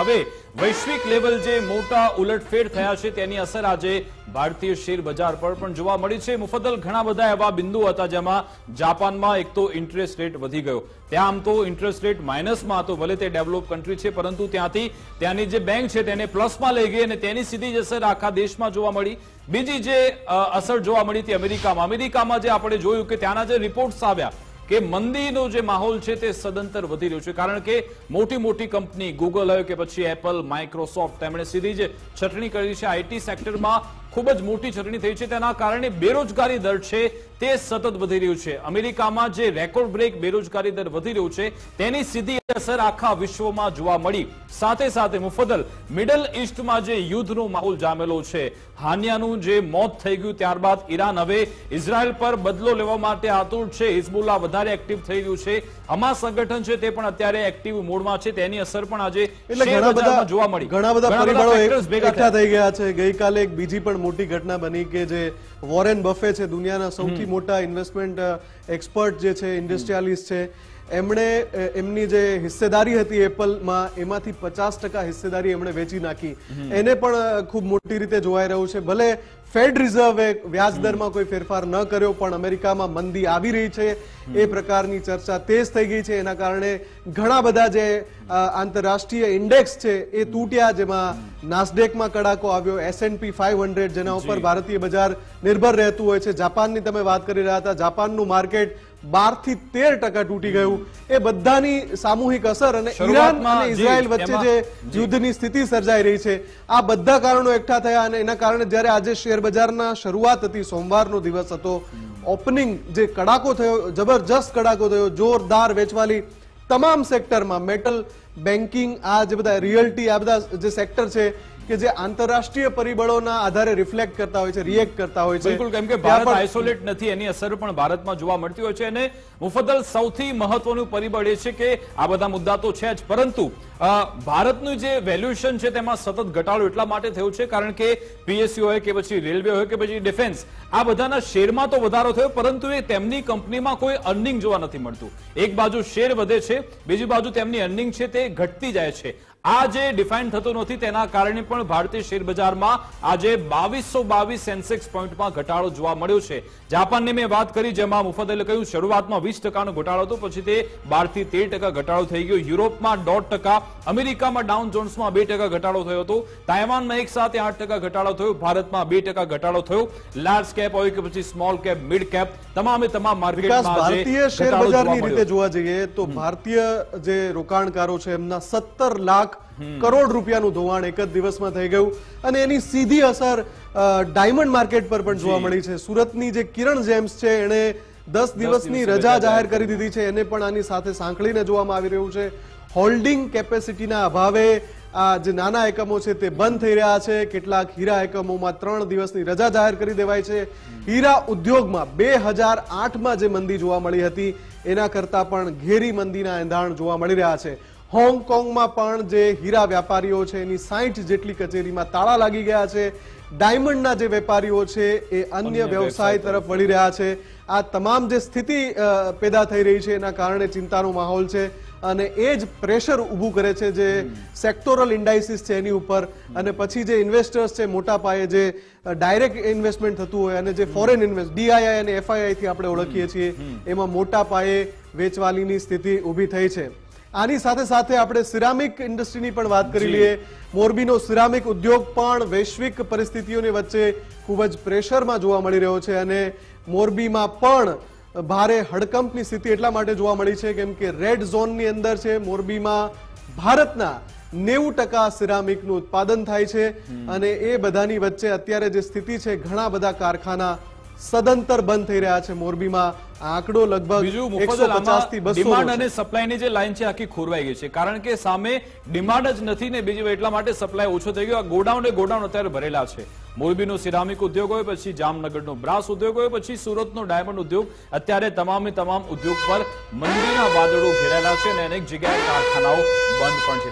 હવે વૈશ્વિક લેવલ જે મોટા ઉલટફેર થયા છે તેની અસર આજે ભારતીય શેર બજાર પર પણ જોવા મળી છે. મુફદ્દલ ઘણા બધા એવા બિંદુ હતા જેમાં જાપાનમાં એક તો ઇન્ટરેસ્ટ રેટ વધી ગયો. ત્યાં આમ તો ઇન્ટરેસ્ટ રેટ માઇનસમાં હતો, ભલે તે ડેવલપ કન્ટ્રી છે, પરંતુ ત્યાંથી ત્યાંની જે બેંક છે તેને પ્લસમાં લઈ ગઈ અને તેની સીધી જ અસર આખા દેશમાં જોવા મળી. બીજી જે અસર જોવા મળી હતી અમેરિકામાં. અમેરિકામાં જે આપણે જોયું કે ત્યાંના જે રિપોર્ટ્સ આવ્યા કે મંદીનો જે માહોલ છે તે સદંતર વધી રહ્યો છે. કારણ કે મોટી મોટી કંપની ગૂગલ હોય કે પછી એપલ માઇક્રોસોફ્ટ તેમણે સીધી જ છટણી કરી છે. આઈટી સેક્ટરમાં ખૂબ જ મોટી છટણી થઈ છે. તેના કારણે બેરોજગારી દર છે તે સતત વધી રહ્યું છે. અમેરિકામાં જે રેકોર્ડ બ્રેક બેરોજગારી દર વધી રહ્યું છે તેની સીધી અસર આખા વિશ્વમાં જોવા મળી. સાથે સાથે મુફદલ મિડલ ઇસ્ટમાં જે યુદ્ધનો માહોલ જામેલો છે હાનિયાનું જે મોત થઈ ગયું ત્યારબાદ ઈરાન હવે ઇઝરાયલ પર બદલો લેવા માટે આતુર છે. હિઝબુલ્લા વધારે એક્ટિવ થઈ રહ્યું છે. હમા સંગઠન છે તે પણ અત્યારે એક્ટિવ મોડમાં છે. તેની અસર પણ આજે જોવા મળી. ઘણા બધા પરિબળો ભેગા થઈ ગયા છે. ગઈકાલે એક બીજી પણ મોટી ઘટના બની કે જે વોરેન બફે છે દુનિયાના સૌથી મોટા ઇન્વેસ્ટમેન્ટ એક્સપર્ટ જે છે ઇન્ડસ્ટ્રીયાલિસ્ટ છે એમણે એમની જે હિસ્સેદારી હતી એપલમાં એમાંથી પચાસ ટકા હિસ્સેદારી એમણે વેચી નાખી. એને પણ ખૂબ મોટી રીતે જોવાઈ રહ્યું છે. ભલે ફેડ રિઝર્વે વ્યાજ દરમાં કોઈ ફેરફાર ન કર્યો પણ અમેરિકામાં મંદી આવી રહી છે. એ પ્રકારની ચર્ચા તેજ થઈ ગઈ છે. એના કારણે ઘણા બધા જે આંતરરાષ્ટ્રીય ઇન્ડેક્સ છે એ તૂટ્યા. જેમાં નાસ્ડેકમાં કડાકો આવ્યો એસએનપી ફાઈવ હંડ્રેડ જેના ઉપર ભારતીય બજાર નિર્ભર રહેતું હોય છે. જાપાનની તમે વાત કરી રહ્યા હતા. જાપાનનું માર્કેટ બારથી તેર ટકા તૂટી ગયું. એ બધાની સામૂહિક અસર અને ઈરાન અને ઇઝરાયલ વચ્ચે જે યુદ્ધની સ્થિતિ સર્જાઈ રહી છે આ બધા કારણો એકઠા થયા અને એના કારણે જ્યારે આજે શેર બજારના શરૂઆત હતી સોમવારનો દિવસ હતો ઓપનિંગ જે કડાકો થયો જબરજસ્ત કડાકો થયો જોરદાર વેચવાલી તમામ સેક્ટરમાં મેટલ બેન્કિંગ આ જે બધા રિયલ્ટી આ બધા જે સેક્ટર છે કે જે આંતરરાષ્ટ્રીય પરિબળોના આધારે રિફ્લેક્ટ કરતા હોય છે રિએક્ટ કરતા હોય છે. બિલકુલ કેમ કે ભારત આઇસોલેટ નથી એની અસર પણ ભારતમાં જોવા મળતી હોય છે. અને મુફદ્દલ સૌથી મહત્વનું પરિબળ એ છે કે આ બધા મુદ્દા તો છે જ. પરંતુ ભારતનું જે વેલ્યુએશન છે તેમાં સતત ઘટાડો એટલા માટે થયો છે કારણ કે પીએસયુ હોય કે પછી રેલવે હોય કે પછી ડિફેન્સ આ બધાના શેરમાં તો વધારો થયો પરંતુ એ તેમની કંપનીમાં કોઈ અર્નિંગ જોવા નથી મળતું. એક બાજુ શેર વધે છે બીજી બાજુ તેમની અર્નિંગ છે તે ઘટતી જાય છે. આ જે ડિફાઇન થતું નથી તેના કારણે પણ ભારતીય શેર બજારમાં આજે બાવીસો બાવીસ સેન્સેક્સ પોઈન્ટમાં ઘટાડો જોવા મળ્યો છે. જાપાનની મેં વાત કરી જેમાં મુફદલે કહ્યું શરૂઆતમાં વીસ ટકાનો ઘટાડો હતો પછી તે બારથી તેર ટકા ઘટાડો થઈ ગયો. યુરોપમાં દોઢ ટકા અમેરિકામાં ડાઉન જોન્સમાં બે ટકા ઘટાડો થયો હતો. તાઇવાનમાં એક સાથે આઠ ટકા ઘટાડો થયો. ભારતમાં બે ટકા ઘટાડો થયો. લાર્જ કેપ હોય કે પછી સ્મોલ કેપ મિડ કેપ તમામે તમામ માર્કેટમાં ભારતીય શેર બજારની રીતે જોવા જઈએ તો ભારતીય જે રોકાણકારો છે એમના સત્તર લાખ કરોડ રૂપિયાનું ધોવાણ એક જ દિવસમાં થઈ ગયું અને એની સીધી અસર ડાયમંડ માર્કેટ પર પણ જોવા મળી છે. સુરતની જે કિરણ જેમ્સ છે એણે દસ દિવસની રજા જાહેર કરી દીધી છે. એને પણ આની સાથે સાંકળીને જોવામાં આવી રહ્યું છે. હોલ્ડિંગ કેપેસિટીના અભાવે આ જે નાના એકમો છે તે બંધ થઈ રહ્યા છે. કેટલાક હીરા એકમોમાં ત્રણ દિવસની રજા જાહેર કરી દેવાય છે. હીરા ઉદ્યોગમાં બે હજાર આઠમાં જે મંદી જોવા મળી હતી એના કરતાં પણ ઘેરી મંદીના એંધાણ જોવા મળી રહ્યા છે. હોંગકોંગમાં પણ જે હીરા વેપારીઓ છે એની સાઠ જેટલી કચેરીમાં તાળા લાગી ગયા છે. ડાયમંડના જે વેપારીઓ છે એ અન્ય વ્યવસાય તરફ વળી રહ્યા છે. આ તમામ જે સ્થિતિ પેદા થઈ રહી છે એના કારણે ચિંતાનો માહોલ છે અને એ જ પ્રેશર ઊભું કરે છે જે સેક્ટોરલ ઇન્ડાઇસિસ છે એની ઉપર અને પછી જે ઇન્વેસ્ટર્સ છે મોટા પાયે જે ડાયરેક્ટ ઇન્વેસ્ટમેન્ટ થતું હોય અને જે ફોરેન ઇન્વેસ્ટ ડીઆઈઆઈ અને એફઆઈઆઈ થી આપણે ઓળખીએ છીએ એમાં મોટા પાયે વેચવાલીની સ્થિતિ ઊભી થઈ છે. આની સાથે સાથે આપણે સિરામિક ઇન્ડસ્ટ્રીની પણ વાત કરી લઈએ. મોરબીનો સિરામિક ઉદ્યોગ પણ વૈશ્વિક પરિસ્થિતિઓની વચ્ચે ખૂબ જ પ્રેશરમાં જોવા મળી રહ્યો છે અને મોરબીમાં પણ ભારે હડકંપની સ્થિતિ એટલા માટે જોવા મળી છે કેમ કે રેડ ઝોનની અંદર છે. મોરબીમાં ભારતના નેવું ટકા સિરામિકનું ઉત્પાદન થાય છે અને એ બધાની વચ્ચે અત્યારે જે સ્થિતિ છે ઘણા બધા કારખાના સદંતર બંધ થઈ રહ્યા છે મોરબીમાં. આંકડો લગભગ બીજું એકસો પચાસથી બસો ડિમાન્ડ અને સપ્લાયની જે લાઈન છે આખી ખોરવાઈ ગઈ છે. કારણ કે સામે ડિમાન્ડ જ નથી ને બીજી એટલા માટે સપ્લાય ઓછો થઈ ગયો. આ ગોડાઉન એ ગોડાઉન અત્યારે ભરેલા છે. મોરબીનો સિરામિક ઉદ્યોગ હોય પછી જામનગરનો બ્રાસ ઉદ્યોગ હોય પછી સુરતનો ડાયમંડ ઉદ્યોગ અત્યારે તમામે તમામ ઉદ્યોગ પર મંદીના વાદળો ઘેરાયેલા છે અને અનેક જગ્યાએ કારખાનાઓ બંધ પણ છે.